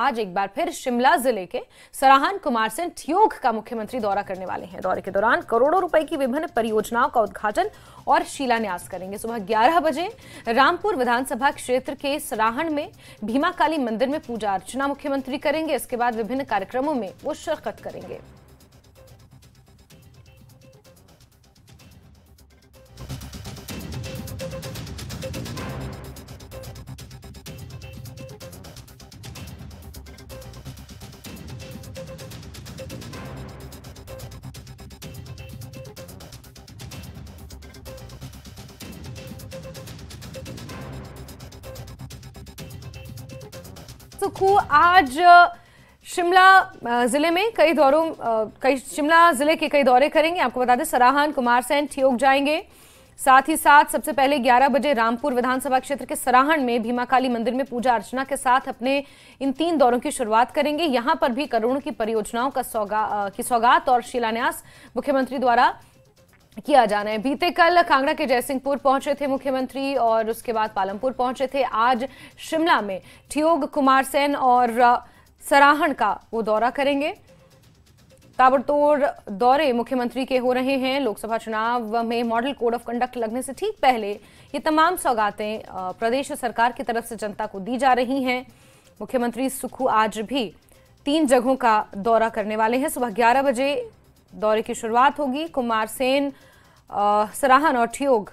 आज एक बार फिर शिमला ज़िले के सराहन कुमार सिंह ठियोग का मुख्यमंत्री दौरा करने वाले हैं। दौरे के दौरान करोड़ों रुपए की विभिन्न परियोजनाओं का उद्घाटन और शिलान्यास करेंगे। सुबह 11 बजे रामपुर विधानसभा क्षेत्र के सराहन में भीमा काली मंदिर में पूजा अर्चना मुख्यमंत्री करेंगे। इसके बाद विभिन्न कार्यक्रमों में वो शिरकत करेंगे। सुखू आज शिमला ज़िले में कई दौरों कई शिमला ज़िले के कई दौरे करेंगे। आपको बता दें, सराहन, कुमार सेन, ठियोग जाएँगे। साथ ही साथ, सबसे पहले 11 बजे रामपुर विधानसभा क्षेत्र के सराहन में भीमा काली मंदिर में पूजा अर्चना के साथ अपने इन तीन दौरों की शुरुआत करेंगे। यहाँ पर भी करोड़ों की परियोजनाओं का सौगा की सौगात और शिलान्यास मुख्यमंत्री द्वारा किया जाना है। बीते कल कांगड़ा के जयसिंहपुर पहुँचे थे मुख्यमंत्री और उसके बाद पालमपुर पहुँचे थे। आज शिमला में ठियोग कुमार सेन और सराहण का वो दौरा करेंगे। ताबड़तोड़ दौरे मुख्यमंत्री के हो रहे हैं। लोकसभा चुनाव में मॉडल कोड ऑफ़ कंडक्ट लगने से ठीक पहले ये तमाम सौगातें प्रदेश सरकार की तरफ़ से जनता को दी जा रही हैं। मुख्यमंत्री सुखू आज भी तीन जगहों का दौरा करने वाले हैं। सुबह ग्यारह बजे दौरे की शुरुआत होगी। कुमार सेन सराहन और ठियोग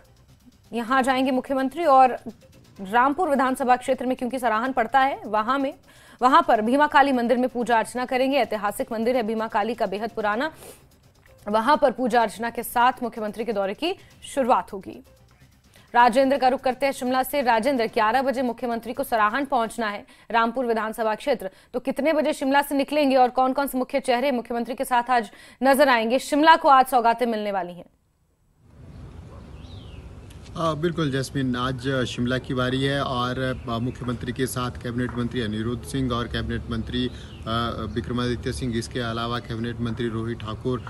यहाँ जाएँगे मुख्यमंत्री और रामपुर विधानसभा क्षेत्र में क्योंकि सराहन पड़ता है, वहाँ में, वहाँ पर भीमा काली मंदिर में पूजा अर्चना करेंगे। ऐतिहासिक मंदिर है भीमा काली का बेहद पुराना। वहाँ पर पूजा अर्चना के साथ मुख्यमंत्री के दौरे की शुरुआत होगी। राजेंद्र का रुख करते हैं शिमला से। राजेंद्र 11 बजे मुख्यमंत्री को सराहन पहुँचना है रामपुर विधानसभा क्षेत्र। तो कितने बजे शिमला से निकलेंगे और कौन कौन से मुख्य चेहरे मुख्यमंत्री के साथ आज नज़र आएँगे? शिमला को आज सौगातें मिलने वाली हैं। बिल्कुल जैस्मिन आज शिमला की बारी है और मुख्यमंत्री के साथ कैबिनेट मंत्री अनिरुद्ध सिंह और कैबिनेट मंत्री विक्रमादित्य सिंह। इसके अलावा कैबिनेट मंत्री रोहित ठाकुर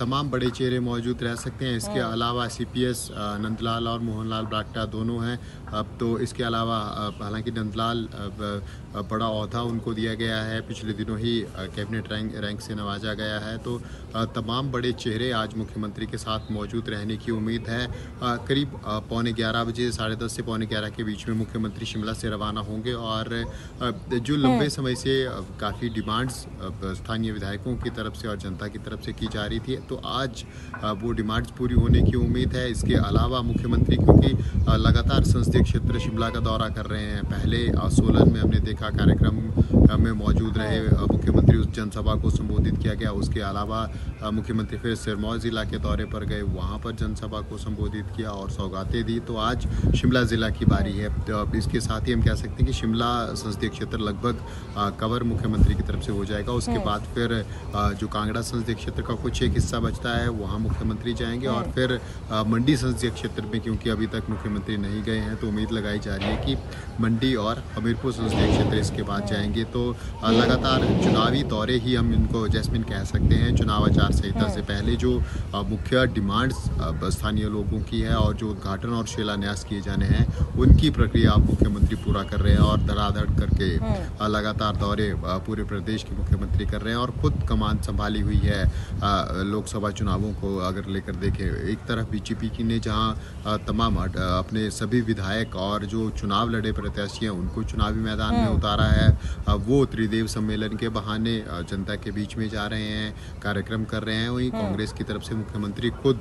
तमाम बड़े चेहरे मौजूद रह सकते हैं। इसके हाँ। अलावा सीपीएस नंदलाल और मोहनलाल ब्राक्टा दोनों हैं। अब तो इसके अलावा हालाँकि नंदलाल बड़ा अहदा उनको दिया गया है। पिछले दिनों ही कैबिनेट रैंक रैंक से नवाजा गया है। तो तमाम बड़े चेहरे आज मुख्यमंत्री के साथ मौजूद रहने की उम्मीद है। करीब पौने ग्यारह बजे साढ़े दस से पौने ग्यारह के बीच में मुख्यमंत्री शिमला से रवाना होंगे और जो लंबे हम्म। समय से काफ़ी डिमांड्स स्थानीय विधायकों की तरफ़ से और जनता की तरफ़ से की जा रही थी तो आज वो डिमांड्स पूरी होने की उम्मीद है इसके अलावा मुख्यमंत्री क्योंकि लगातार संसदीय क्षेत्र शिमला का दौरा कर रहे हैं पहले सोलन में हमने देखा कार्यक्रम में मौजूद रहे मुख्यमंत्री उस जनसभा को संबोधित किया गया उसके अलावा मुख्यमंत्री फिर सिरमौर ज़िला के दौरे पर गए वहाँ पर जनसभा को संबोधित किया और सौगातें दी तो आज शिमला ज़िला की बारी है तो इसके साथ ही हम कह सकते हैं कि शिमला संसदीय क्षेत्र लगभग कवर मुख्यमंत्री की तरफ़ से हो जाएगा उसके। बाद फिर जो कांगड़ा संसदीय क्षेत्र का कुछ एक हिस्सा बचता है वहाँ मुख्यमंत्री जाएँगे और। फिर मंडी संसदीय क्षेत्र में क्योंकि अभी तक मुख्यमंत्री नहीं गए हैं तो उम्मीद लगाई जा रही है कि मंडी और हमीरपुर संसदीय क्षेत्र इसके बाद जाएँगे तो लगातार चुनावी दौरे ही हम इनको जैस्मिन कह सकते हैं चुनाव आचार संहिता से पहले जो मुख्य डिमांड्स स्थानीय लोगों की है और जो उद्घाटन और शिलान्यास किए जाने हैं उनकी प्रक्रिया आप मुख्यमंत्री पूरा कर रहे हैं और धड़ाधड़ करके हम्म। लगातार दौरे पूरे प्रदेश के मुख्यमंत्री कर रहे हैं और खुद कमान संभाली हुई है लोकसभा चुनावों को अगर लेकर देखें एक तरफ़ बीजेपी की ने जहाँ तमाम अपने सभी विधायक और जो चुनाव लड़े प्रत्याशी हैं उनको चुनावी मैदान में हम्म। उतारा है वो त्रिदेव सम्मेलन के बहाने जनता के बीच में जा रहे हैं कार्यक्रम कर रहे हैं वहीं हम्म। कांग्रेस की तरफ़ से मुख्यमंत्री खुद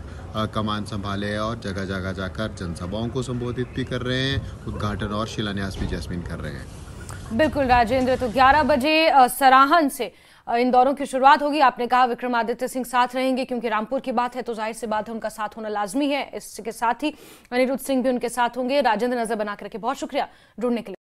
कमान संभाले और जगह जगह जाकर जनसभाओं को संबोधित भी कर रहे हैं, उद्घाटन और शिलान्यास भी जैसमिन कर रहे हैं। बिल्कुल राजेंद्र तो 11 बजे सराहन से इन दौरों की शुरुआत होगी। आपने कहा विक्रमादित्य सिंह साथ रहेंगे, क्योंकि रामपुर की बात है तो ज़ाहिर से बात है उनका साथ होना लाजमी है। इसके साथ ही अनिरुद्ध सिंह भी उनके साथ होंगे। राजेंद्र, नज़र बनाकर के बहुत शुक्रिया जुड़ने के लिए।